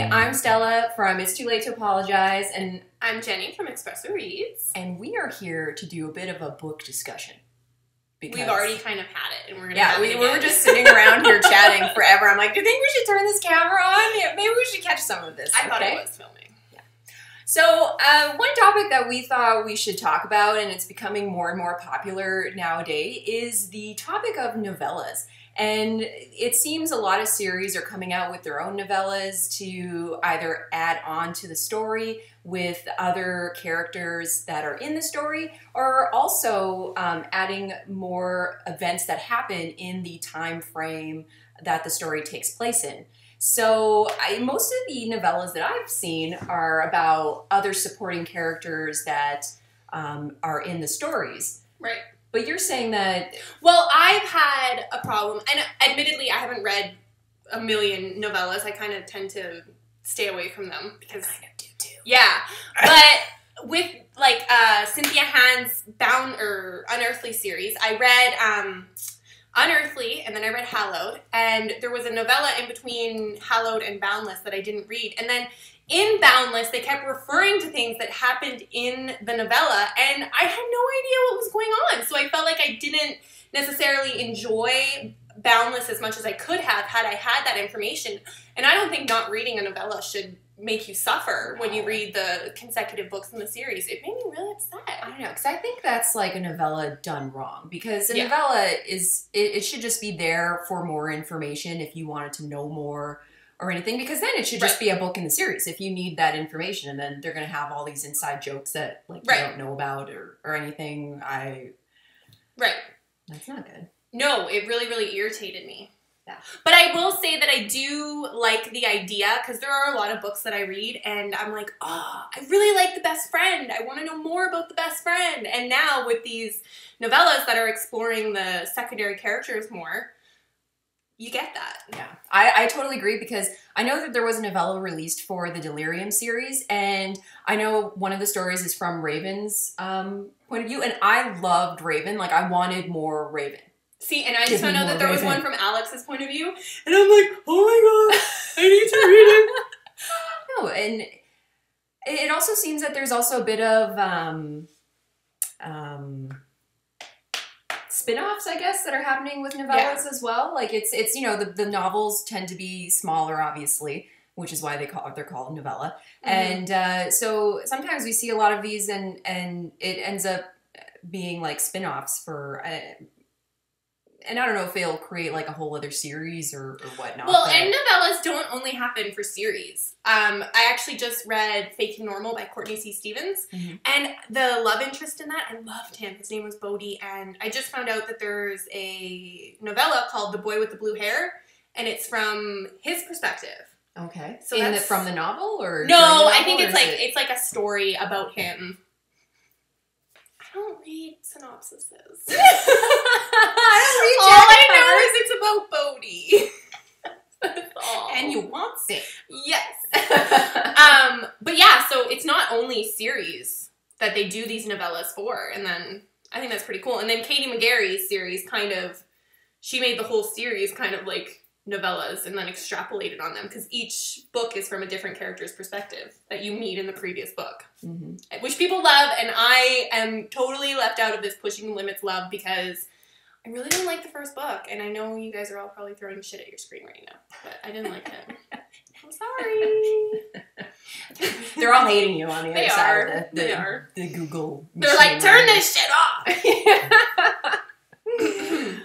I'm Stella from It's Too Late to Apologize, and I'm Jenni from Xpresso Reads. and we are here to do a bit of a book discussion. Because, We've already kind of had it, and we're gonna. yeah, we, we were just sitting around here chatting forever. I'm like, do you think we should turn this camera on? Yeah, maybe we should catch some of this. I thought okay? it was filming. Yeah. So, uh, one topic that we thought we should talk about, and it's becoming more and more popular nowadays, is the topic of novellas. And it seems a lot of series are coming out with their own novellas to either add on to the story with other characters that are in the story, or also um, adding more events that happen in the time frame that the story takes place in. So, I, most of the novellas that I've seen are about other supporting characters that um, are in the stories. Right. But you're saying that Well, I've had a problem, and admittedly, I haven't read a million novellas. I kind of tend to stay away from them because, of do too. yeah. But with like uh, Cynthia Hand's Bound or Unearthly series, I read um, Unearthly, and then I read Hallowed, and there was a novella in between Hallowed and Boundless that I didn't read, and then in Boundless, they kept referring to things that happened in the novella, and I had no idea what was going on. So I felt like I didn't necessarily enjoy Boundless as much as I could have had I had that information. And I don't think not reading a novella should make you suffer when you read the consecutive books in the series. It made me really upset. I don't know, because I think that's like a novella done wrong. Because a Yeah. novella is, it, it should just be there for more information if you wanted to know more or anything. Because then it should just Right. be a book in the series if you need that information. And then they're going to have all these inside jokes that like Right. you don't know about or, or anything. I, Right. that's not good. No, it really, really irritated me. Yeah. But I will say that I do like the idea because there are a lot of books that I read and I'm like, oh, I really like the best friend. I want to know more about the best friend. And now with these novellas that are exploring the secondary characters more, you get that. Yeah, I, I totally agree because I know that there was a novella released for the Delirium series, and I know one of the stories is from Raven's um, point of view, and I loved Raven. Like, I wanted more Raven. See, and I Give just found out that there was one from Alex's point of view, and I'm like, oh my god, I need to read it. No, and it also seems that there's also a bit of um, um, spin-offs, I guess, that are happening with novellas as well. Like it's it's you know the, the novels tend to be smaller, obviously, which is why they call they're called novella. And uh, so sometimes we see a lot of these, and and it ends up being like spin-offs for. Uh, and I don't know if they'll create like a whole other series or, or whatnot. Well, but- and novellas don't only happen for series. Um, I actually just read Faking Normal by Courtney C. Stevens, Mhm. and the love interest in that, I loved him. His name was Bodee, and I just found out that there's a novella called The Boy with the Blue Hair, and it's from his perspective. Okay. So in the, that's- from the novel or No, the I think it's like it- it's like a story about him. I don't read synopsises. I all I know is it's about Bodee. And you want it. yes. um, but yeah, so it's not only series that they do these novellas for, and then I think that's pretty cool. And then Katie McGarry's series kind of she made the whole series kind of like novellas and then extrapolated on them because each book is from a different character's perspective that you meet in the previous book hmm which people love, and I am totally left out of this pushing the limits love because I really didn't like the first book, and I know you guys are all probably throwing shit at your screen right now, but I didn't like it. I'm sorry. They're all hating you on the They other side of the, the, They are. the Google. They're like, turn this shit off.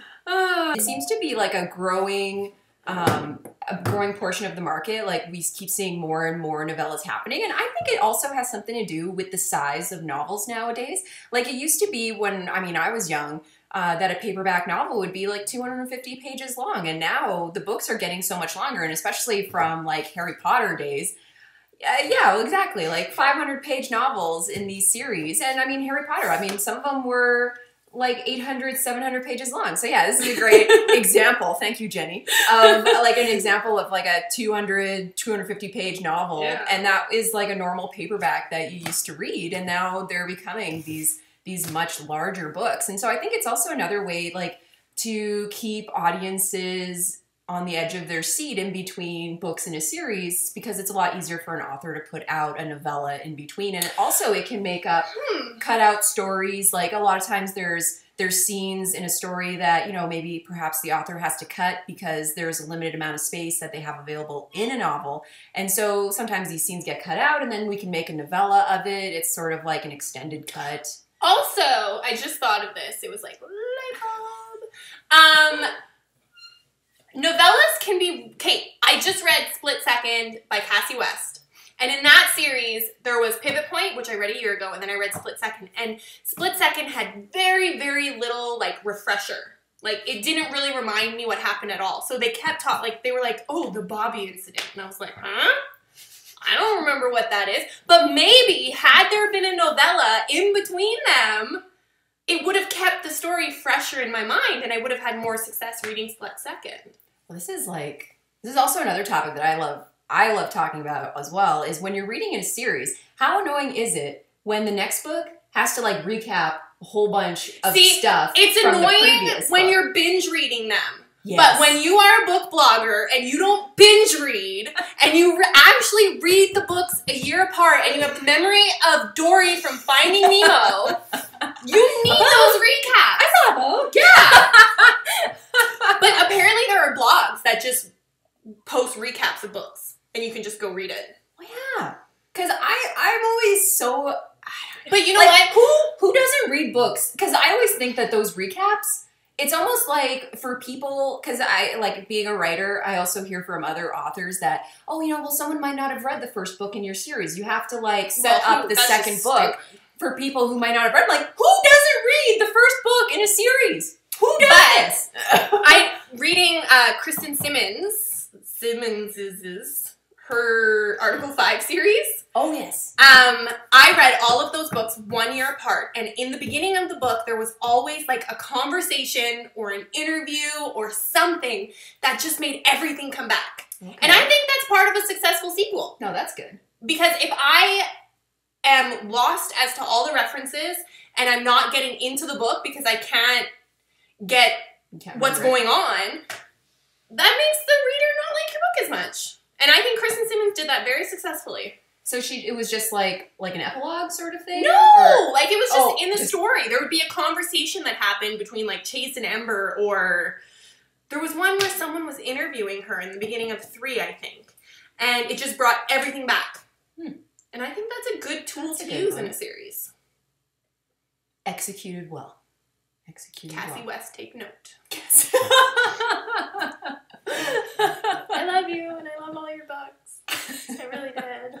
It seems to be like a growing, um, a growing portion of the market. Like we keep seeing more and more novellas happening, and I think it also has something to do with the size of novels nowadays. Like it used to be when I mean I was young. Uh, that a paperback novel would be like 250 pages long, and now the books are getting so much longer, and especially from like Harry Potter days, uh, yeah, exactly. Like 500 page novels in these series. And I mean, Harry Potter, I mean, some of them were like 800, 700 pages long. So yeah, this is a great example. Thank you, Jenni. Of like an example of like a 200, 250 page novel. Yeah. And that is like a normal paperback that you used to read. And now they're becoming these, these much larger books. And so I think it's also another way like to keep audiences on the edge of their seat in between books in a series because it's a lot easier for an author to put out a novella in between and also it can make up Hmm. cut out stories like a lot of times there's there's scenes in a story that you know maybe perhaps the author has to cut because there's a limited amount of space that they have available in a novel and so sometimes these scenes get cut out and then we can make a novella of it it's sort of like an extended cut Also, I just thought of this. It was like light bulb. Um, novellas can be. Okay, I just read Split Second by Kasie West. And in that series, there was Pivot Point, which I read a year ago, and then I read Split Second. And Split Second had very, very little like refresher. Like it didn't really remind me what happened at all. So they kept talking, like they were like, "Oh, the Bobby incident," and I was like, "Huh." I don't remember what that is. But maybe had there been a novella in between them, it would have kept the story fresher in my mind and I would have had more success reading Split Second. Well, this is like this is also another topic that I love. I love talking about as well. Is when you're reading in a series, how annoying is it when the next book has to like recap a whole bunch of See, stuff? It's annoying when book? you're binge reading them. Yes. But when you are a book blogger and you don't binge read and you re- actually read the books a year apart and you have the memory of Dory from Finding Nemo, you need those recaps. I saw those. Yeah. but apparently there are blogs that just post recaps of books and you can just go read it. Well, yeah, because I I'm always so But you know like what? who who doesn't read books? Because I always think that those recaps. It's almost like for people, because I like being a writer, I also hear from other authors that, oh, you know, well, someone might not have read the first book in your series. You have to like set Well, up the second book stupid. for people who might not have read. Like, who doesn't read the first book in a series? Who But- does? I reading uh, Kristen Simmons Simmons's her Article Five series. oh yes. Um, I read all of those books one year apart, and in the beginning of the book, there was always like a conversation or an interview or something that just made everything come back. And I think that's part of a successful sequel no, that's good. because if I am lost as to all the references and I'm not getting into the book because I can't get what's going on, that makes the reader not like your book as much. And I think Kristen Simmons did that very successfully. So she, it was just like like an epilogue sort of thing. No, Or- like it was just Oh, in the just- story. There would be a conversation that happened between like Chase and Ember, or there was one where someone was interviewing her in the beginning of three, I think, and it just brought everything back. Hmm. And I think that's a good tool That's to use one. in a series. executed well. Executed Kasie well. West, take note. I I love you, and I love all your books. I really did.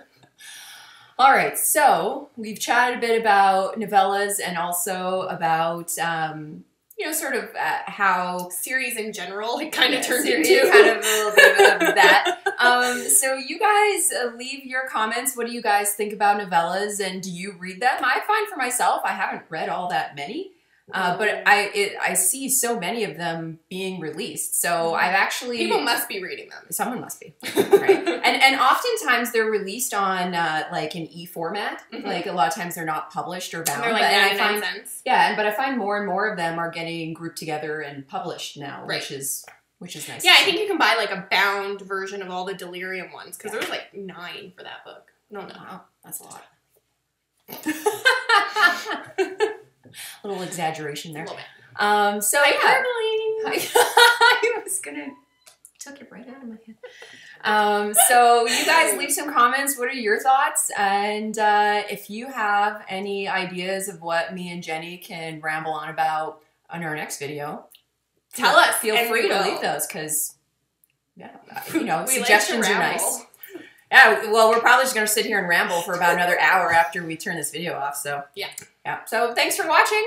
All right, so we've chatted a bit about novellas and also about, um, you know, sort of uh, how Series in general, it kind of Yeah, turned so into kind of a little bit of that. Um, so you guys uh, leave your comments. What do you guys think about novellas, and do you read them? I find for myself, I haven't read all that many. Uh, but I it, I see so many of them being released, so I've actually people must be reading them. someone must be right and and oftentimes they're released on uh, like an e format Mhm. like a lot of times they're not published or bound And they're like but, and i find cents. yeah and but i find more and more of them are getting grouped together and published now Right. which is which is nice Yeah, I think you can buy like a bound version of all the Delirium ones because there was like nine for that book. No, no. wow that's a lot little exaggeration there um so yeah Hyperbole. I was gonna took it right out of my head. Um, so you guys leave some comments. What are your thoughts? And uh, if you have any ideas of what me and Jenni can ramble on about on our next video, Tell us, Feel free to leave those because yeah, you know, We like suggestions are nice. Yeah, well, we're probably just gonna sit here and ramble for about another hour after we turn this video off. So Yeah. yeah. So thanks for watching.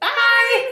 Bye.